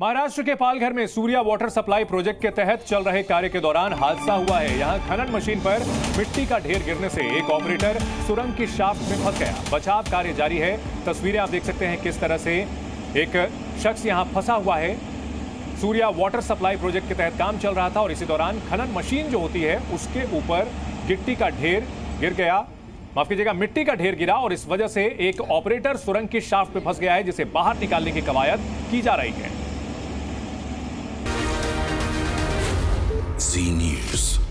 महाराष्ट्र के पालघर में Surya water supply project के तहत चल रहे कार्य के दौरान हादसा हुआ है। यहाँ खनन मशीन पर मिट्टी का ढेर गिरने से एक ऑपरेटर सुरंग की शाफ्ट में फंस गया। बचाव कार्य जारी है। तस्वीरें आप देख सकते हैं किस तरह से एक शख्स यहाँ फंसा हुआ है। सूर्या वाटर सप्लाई प्रोजेक्ट के तहत काम चल रहा था और इसी दौरान खनन मशीन जो होती है, उसके ऊपर गिट्टी का ढेर गिर गया। माफ़ कीजिएगा, मिट्टी का ढेर गिरा और इस वजह से एक ऑपरेटर सुरंग की शाफ्ट में फंस गया है, जिसे बाहर निकालने की कवायद की जा रही है। Z News.